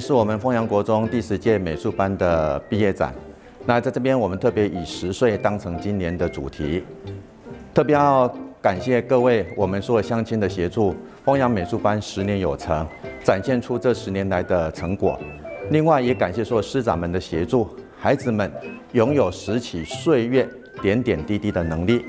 是我们凤阳国中第十届美术班的毕业展。那在这边，我们特别以十岁当成今年的主题，特别要感谢各位我们所有乡亲的协助，凤阳美术班十年有成，展现出这十年来的成果。另外，也感谢所有师长们的协助，孩子们拥有拾起岁月点点滴滴的能力。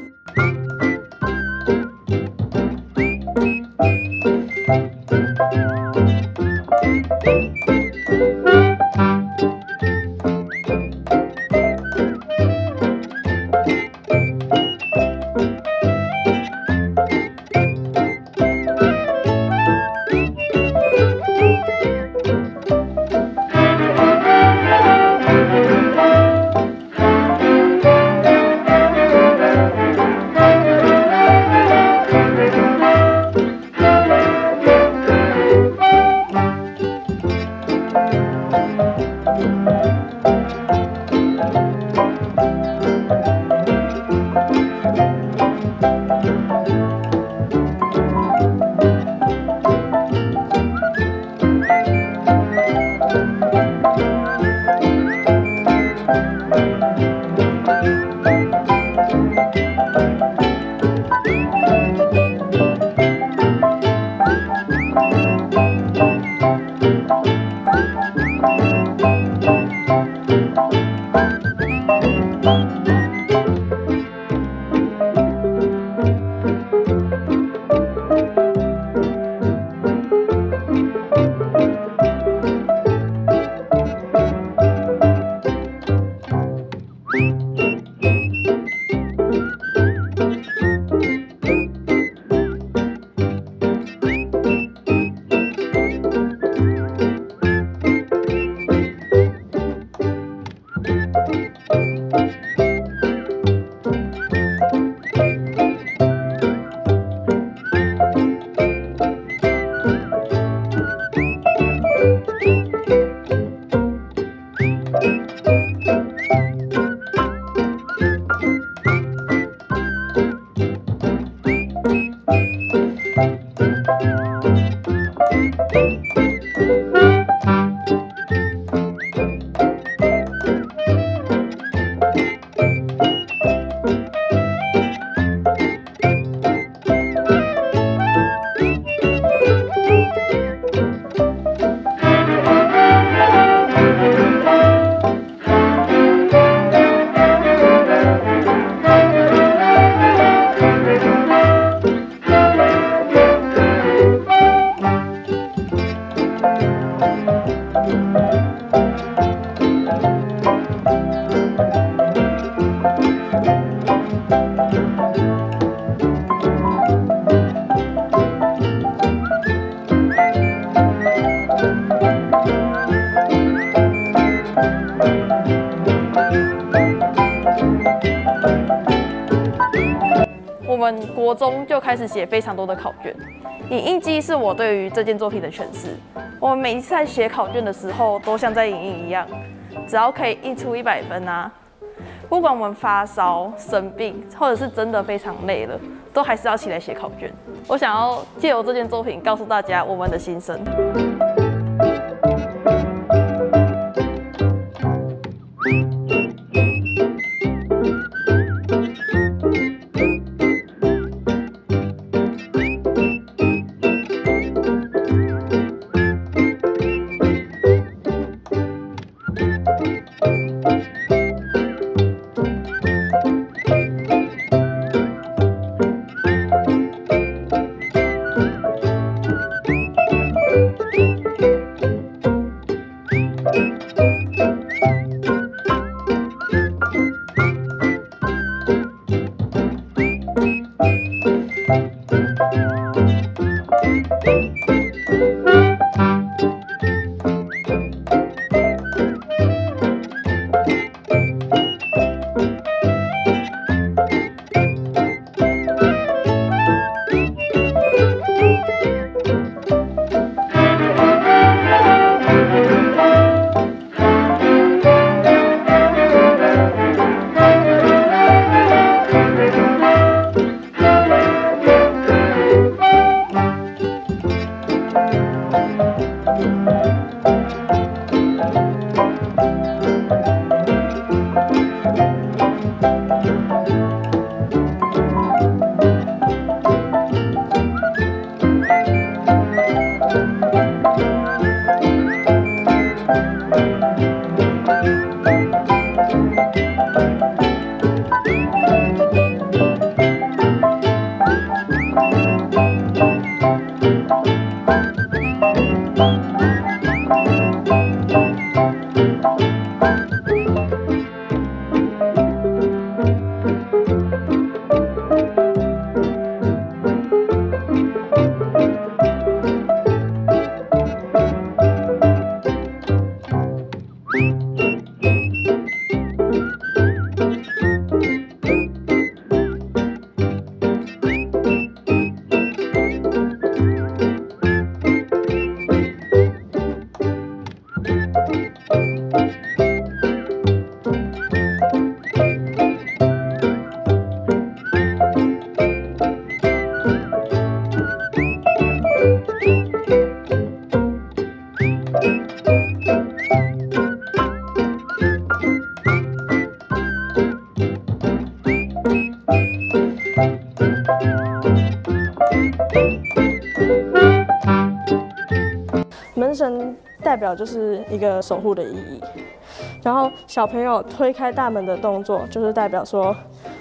我们国中就开始写非常多的考卷，影印机是我对于这件作品的诠释。我们每一次在写考卷的时候，都像在影印一样，只要可以印出一百分啊，不管我们发烧、生病，或者是真的非常累了，都还是要起来写考卷。我想要借由这件作品告诉大家我们的心声。就是一个守护的意义。然后小朋友推开大门的动作，就是代表说，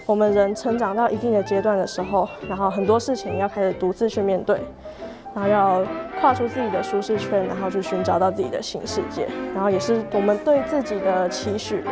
我们人成长到一定的阶段的时候，然后很多事情要开始独自去面对，然后要跨出自己的舒适圈，然后去寻找到自己的新世界，然后也是我们对自己的期许。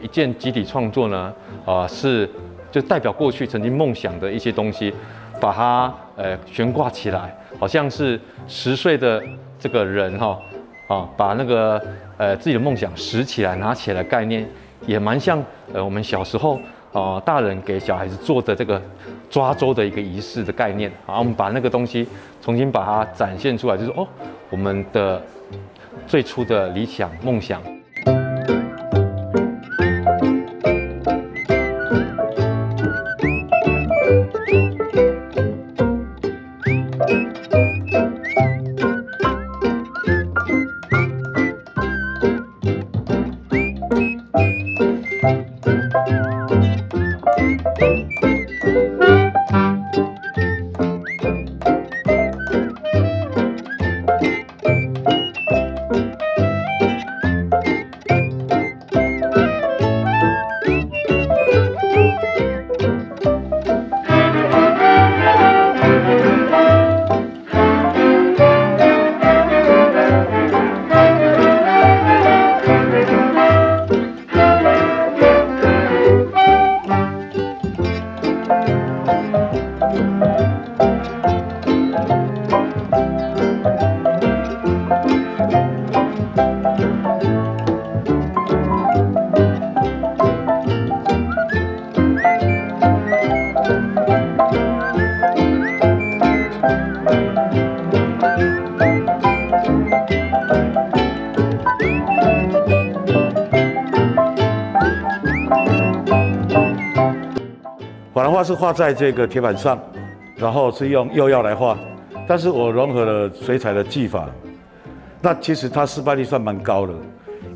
一件集体创作呢，啊、是就代表过去曾经梦想的一些东西，把它呃悬挂起来，好像是十岁的这个人哈，啊，把那个呃自己的梦想拾起来拿起来，概念也蛮像呃我们小时候啊、大人给小孩子做的这个抓周的一个仪式的概念啊，我们把那个东西重新把它展现出来，就是哦，我们的最初的理想梦想。法兰它是画在这个铁板上，然后是用釉药来画，但是我融合了水彩的技法，那其实它失败率算蛮高的，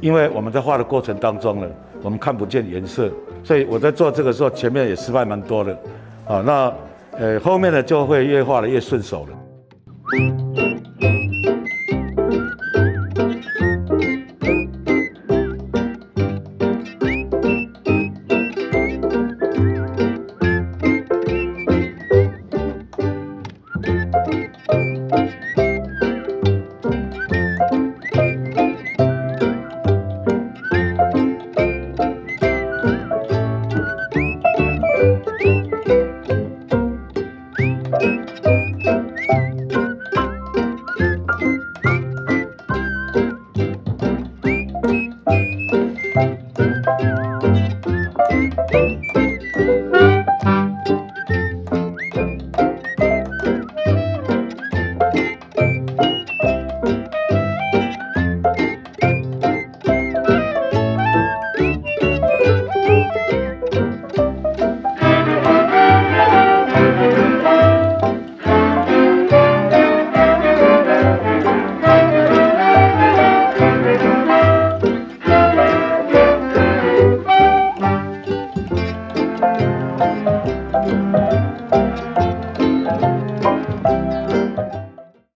因为我们在画的过程当中呢，我们看不见颜色，所以我在做这个时候前面也失败蛮多的，啊，那呃后面呢就会越画的越顺手了。